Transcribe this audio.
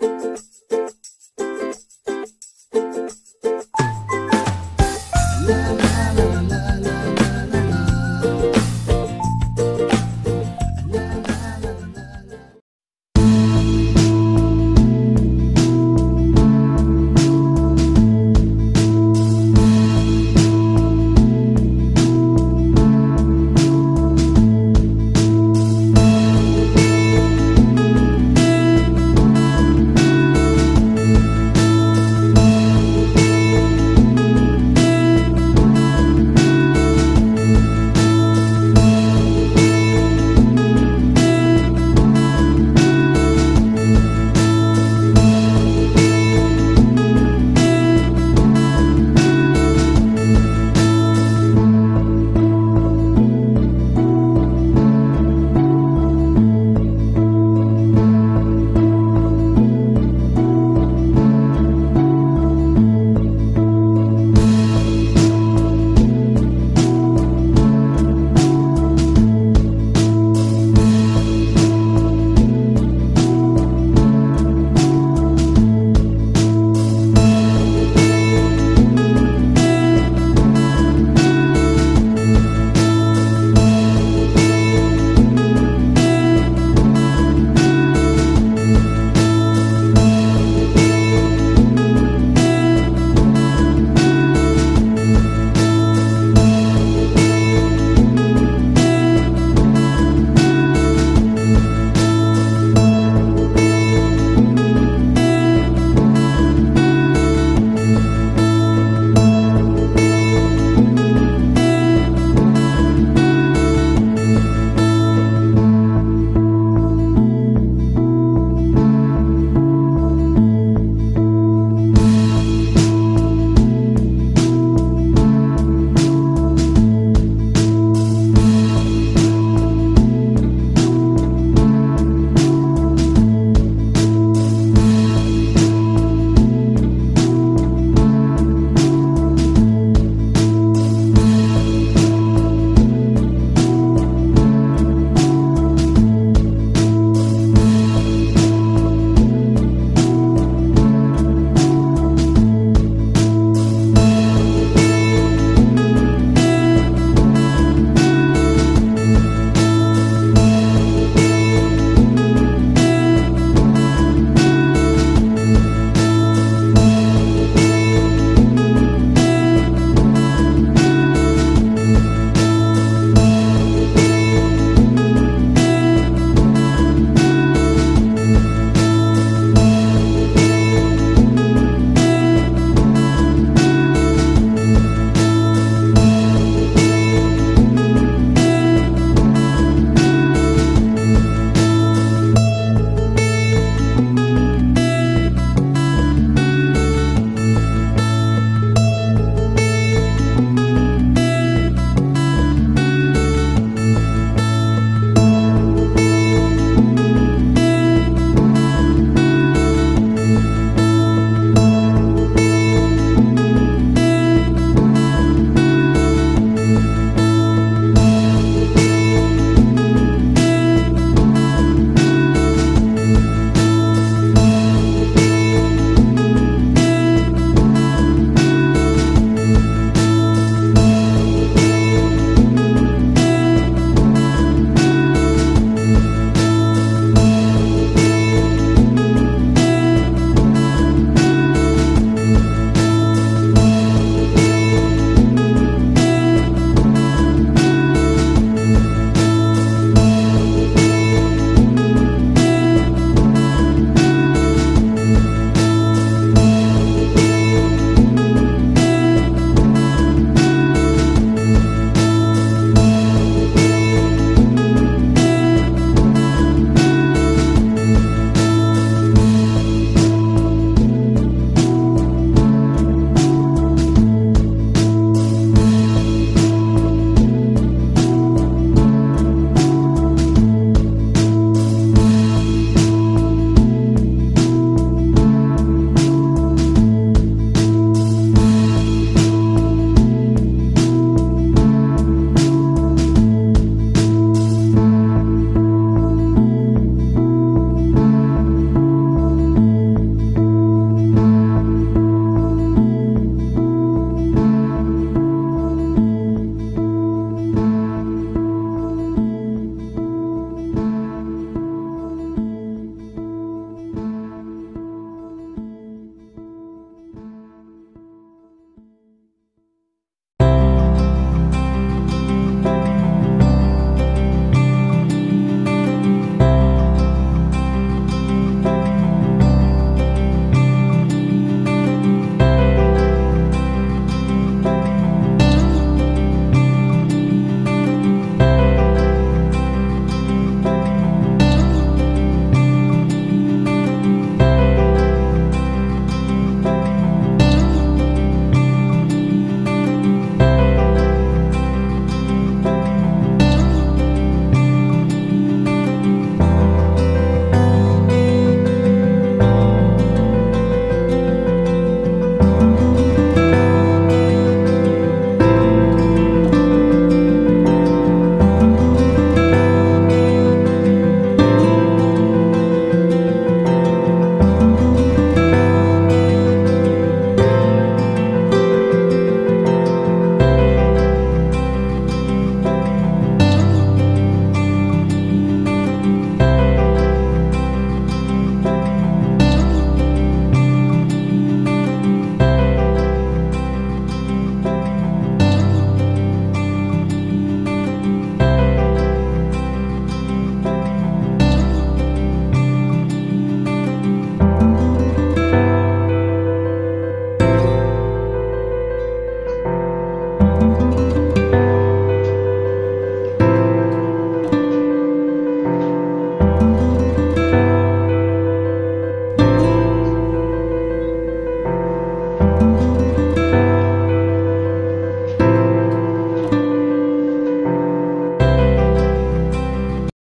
la la la